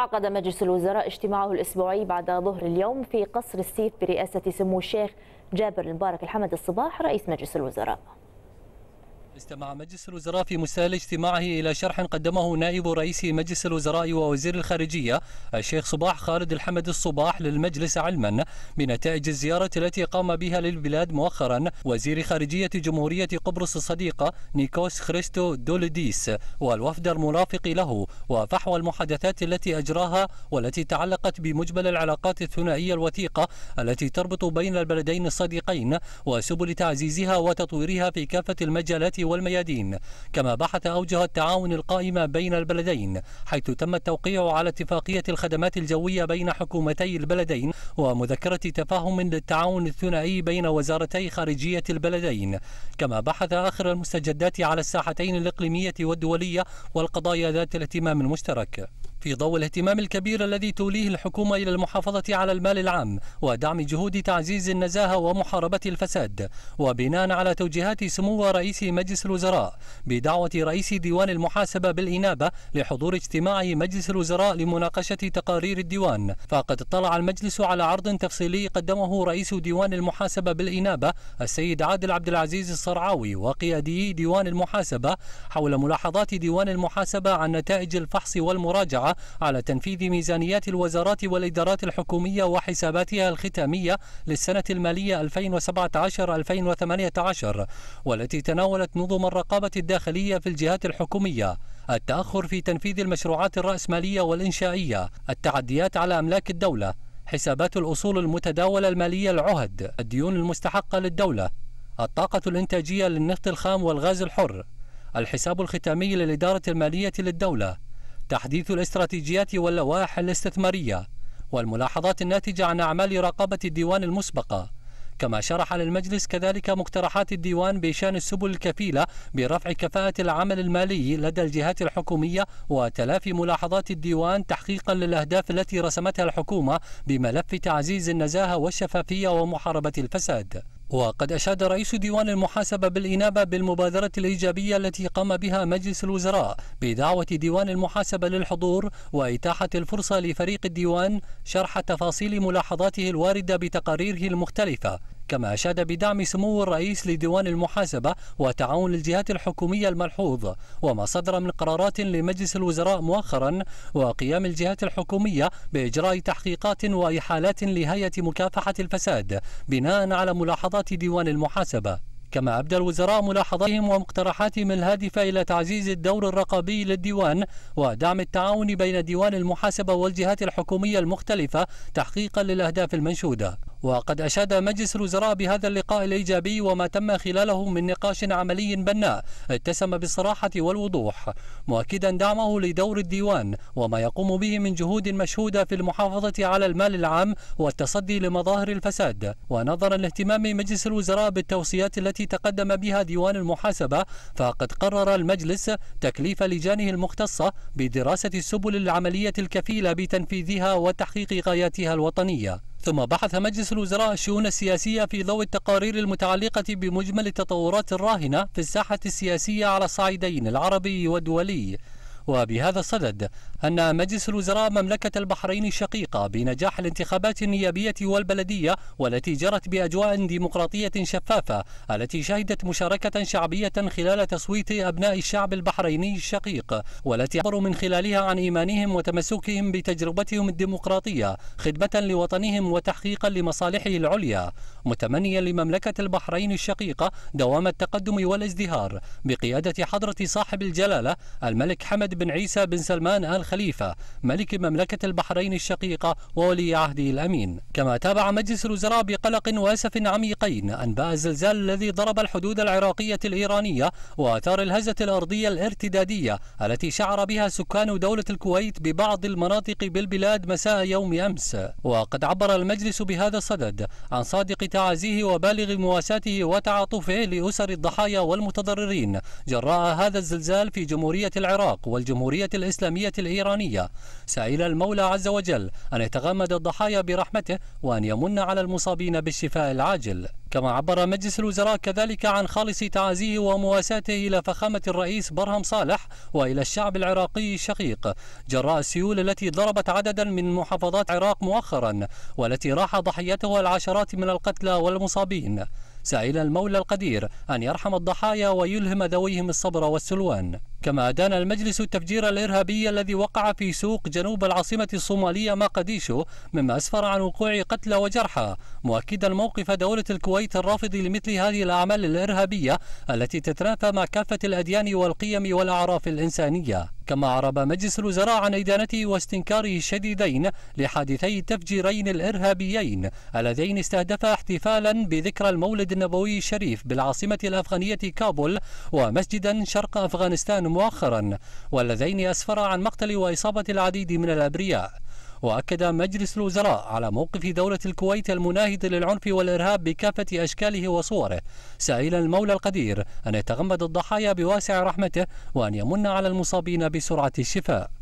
عقد مجلس الوزراء اجتماعه الأسبوعي بعد ظهر اليوم في قصر السيف برئاسة سمو الشيخ جابر المبارك الحمد الصباح رئيس مجلس الوزراء. استمع مجلس الوزراء في مستهل اجتماعه إلى شرح قدمه نائب رئيس مجلس الوزراء ووزير الخارجية الشيخ صباح خالد الحمد الصباح للمجلس علما بنتائج الزيارة التي قام بها للبلاد مؤخرا. وزير خارجية جمهورية قبرص الصديقة نيكوس خريستو دوليديس والوفد المرافق له وفحوى المحادثات التي أجراها والتي تعلقت بمجمل العلاقات الثنائية الوثيقة التي تربط بين البلدين الصديقين وسبل تعزيزها وتطويرها في كافة المجالات والميادين كما بحث أوجه التعاون القائمة بين البلدين حيث تم التوقيع على اتفاقية الخدمات الجوية بين حكومتي البلدين ومذكرة تفاهم للتعاون الثنائي بين وزارتي خارجية البلدين. كما بحث آخر المستجدات على الساحتين الإقليمية والدولية والقضايا ذات الاهتمام المشترك. في ضوء الاهتمام الكبير الذي توليه الحكومة إلى المحافظة على المال العام ودعم جهود تعزيز النزاهة ومحاربة الفساد وبناء على توجيهات سمو رئيس مجلس الوزراء بدعوة رئيس ديوان المحاسبة بالإنابة لحضور اجتماع مجلس الوزراء لمناقشة تقارير الديوان. فقد اطلع المجلس على عرض تفصيلي قدمه رئيس ديوان المحاسبة بالإنابة السيد عادل عبد العزيز الصرعاوي وقيادي ديوان المحاسبة حول ملاحظات ديوان المحاسبة عن نتائج الفحص والمراجعة على تنفيذ ميزانيات الوزارات والإدارات الحكومية وحساباتها الختامية للسنة المالية 2017-2018 والتي تناولت نظم الرقابة الداخلية في الجهات الحكومية. التأخر في تنفيذ المشروعات الرأسمالية والإنشائية. التعديات على أملاك الدولة. حسابات الأصول المتداولة المالية العهد. الديون المستحقة للدولة. الطاقة الإنتاجية للنفط الخام والغاز الحر. الحساب الختامي للإدارة المالية للدولة. تحديث الاستراتيجيات واللوائح الاستثمارية والملاحظات الناتجة عن أعمال رقابة الديوان المسبقة. كما شرح للمجلس كذلك مقترحات الديوان بشأن السبل الكفيلة برفع كفاءة العمل المالي لدى الجهات الحكومية وتلافي ملاحظات الديوان تحقيقا للأهداف التي رسمتها الحكومة بملف تعزيز النزاهة والشفافية ومحاربة الفساد. وقد أشاد رئيس ديوان المحاسبة بالإنابة بالمبادرة الإيجابية التي قام بها مجلس الوزراء بدعوة ديوان المحاسبة للحضور وإتاحة الفرصة لفريق الديوان شرح تفاصيل ملاحظاته الواردة بتقاريره المختلفة. كما أشاد بدعم سمو الرئيس لديوان المحاسبة وتعاون الجهات الحكومية الملحوظ وما صدر من قرارات لمجلس الوزراء مؤخرا وقيام الجهات الحكومية بإجراء تحقيقات وإحالات لهيئة مكافحة الفساد بناء على ملاحظات ديوان المحاسبة. كما أبدى الوزراء ملاحظاتهم ومقترحاتهم الهادفة إلى تعزيز الدور الرقابي للديوان ودعم التعاون بين ديوان المحاسبة والجهات الحكومية المختلفة تحقيقا للأهداف المنشودة. وقد أشاد مجلس الوزراء بهذا اللقاء الإيجابي وما تم خلاله من نقاش عملي بناء اتسم بالصراحة والوضوح مؤكدا دعمه لدور الديوان وما يقوم به من جهود مشهودة في المحافظة على المال العام والتصدي لمظاهر الفساد. ونظرا لاهتمام مجلس الوزراء بالتوصيات التي تقدم بها ديوان المحاسبة فقد قرر المجلس تكليف لجانه المختصة بدراسة السبل العملية الكفيلة بتنفيذها وتحقيق غاياتها الوطنية. ثم بحث مجلس الوزراء الشؤون السياسية في ضوء التقارير المتعلقة بمجمل التطورات الراهنة في الساحة السياسية على الصعيدين العربي والدولي. وبهذا الصدد أن مجلس الوزراء مملكة البحرين الشقيقة بنجاح الانتخابات النيابية والبلدية والتي جرت بأجواء ديمقراطية شفافة التي شهدت مشاركة شعبية خلال تصويت أبناء الشعب البحريني الشقيق والتي عبروا من خلالها عن إيمانهم وتمسكهم بتجربتهم الديمقراطية خدمة لوطنهم وتحقيقا لمصالحه العليا. متمنيا لمملكة البحرين الشقيقة دوام التقدم والازدهار. بقيادة حضرة صاحب الجلالة الملك حمد بن عيسى بن سلمان آل خليفة ملك مملكة البحرين الشقيقة وولي عهده الأمين. كما تابع مجلس الوزراء بقلق وأسف عميقين أنباء الزلزال الذي ضرب الحدود العراقية الإيرانية وأثار الهزة الأرضية الارتدادية التي شعر بها سكان دولة الكويت ببعض المناطق بالبلاد مساء يوم أمس. وقد عبر المجلس بهذا الصدد عن صادق تعازيه وبالغ مواساته وتعاطفه لأسر الضحايا والمتضررين جراء هذا الزلزال في جمهورية العراق والجمهورية الإسلامية الإيرانية. سائل المولى عز وجل أن يتغمد الضحايا برحمته وأن يمن على المصابين بالشفاء العاجل. كما عبر مجلس الوزراء كذلك عن خالص تعازيه ومواساته إلى فخامة الرئيس برهم صالح وإلى الشعب العراقي الشقيق جراء السيول التي ضربت عددا من محافظات العراق مؤخرا والتي راح ضحيتها العشرات من القتلى والمصابين. سائلا المولى القدير أن يرحم الضحايا ويلهم ذويهم الصبر والسلوان. كما أدان المجلس التفجير الإرهابي الذي وقع في سوق جنوب العاصمة الصومالية مقديشو مما أسفر عن وقوع قتلى وجرحى. مؤكدا موقف دولة الكويت الرافض لمثل هذه الأعمال الإرهابية التي تتنافى مع كافة الأديان والقيم والأعراف الإنسانية. كما عرب مجلس الوزراء عن إدانته واستنكاره الشديدين لحادثي التفجيرين الإرهابيين اللذين استهدفا احتفالا بذكرى المولد النبوي الشريف بالعاصمة الأفغانية كابول ومسجدا شرق أفغانستان مؤخرا واللذين أسفرا عن مقتل وإصابة العديد من الأبرياء. وأكد مجلس الوزراء على موقف دولة الكويت المناهض للعنف والإرهاب بكافة أشكاله وصوره سائلا المولى القدير أن يتغمد الضحايا بواسع رحمته وأن يمن على المصابين بسرعة الشفاء.